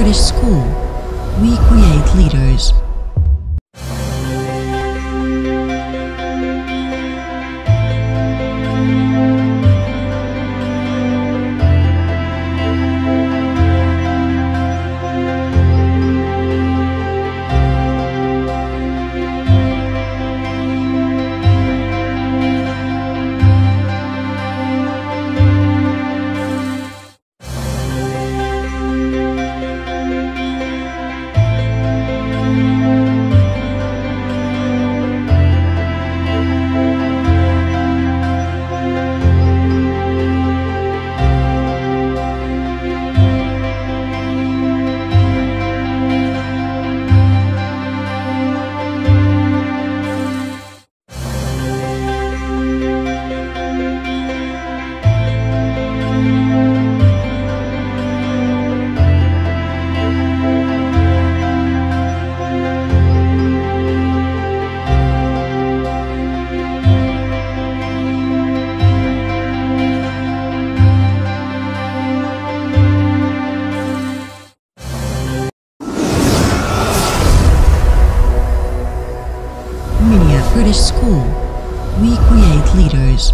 Kurdish School. We create leaders. Kurdish School. We create leaders.